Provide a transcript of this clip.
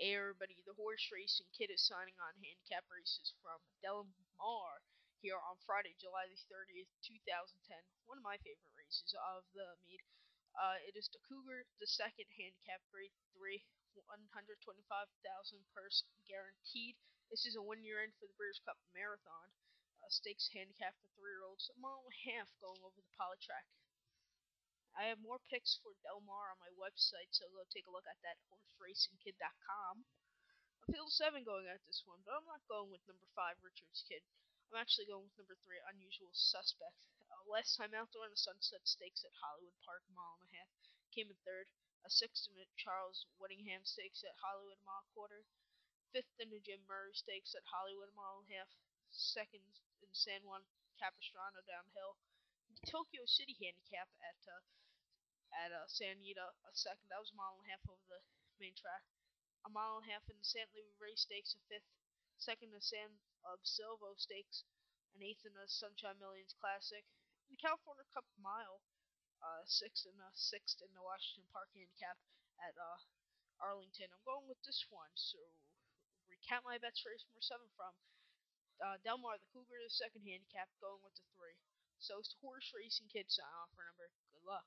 Everybody, the horse racing kid is signing on handicap races from Del Mar here on Friday, July the 30th, 2010. One of my favorite races of the meet. Uh, it is the Cougar, the second handicap grade 3, 125,000 purse guaranteed. This is a one year end for the Breeders' Cup Marathon. Uh, stakes handicap for three year olds, a mile and a half going over the poly track. I have more picks for Del Mar on my website, so go take a look at that horseracingkid.com. I feel seven going at this one, but I'm not going with number five, Richard's Kid. I'm actually going with number three, Unusual Suspect. Uh, last time out there on the Sunset Stakes at Hollywood Park, mile and a half, came in third. A sixth in the Charles Whittingham Stakes at Hollywood Mile Quarter. Fifth in the Jim Murray Stakes at Hollywood Mile and a half. Second in San Juan Capistrano downhill. Tokyo City Handicap at uh, at uh, Santa Anita a second. That was a mile and a half over the main track. A mile and a half in the San Luis Rey Stakes, a fifth. Second in the San of Silvo Stakes, an eighth in the Sunshine Millions Classic. In the California Cup Mile, uh, sixth in the sixth in the Washington Park Handicap at uh, Arlington. I'm going with this one. So recap my bets race number seven from uh, Del Mar, the Cougar, the second handicap, going with the three. So it's horse racing kid sign off. Remember, good luck.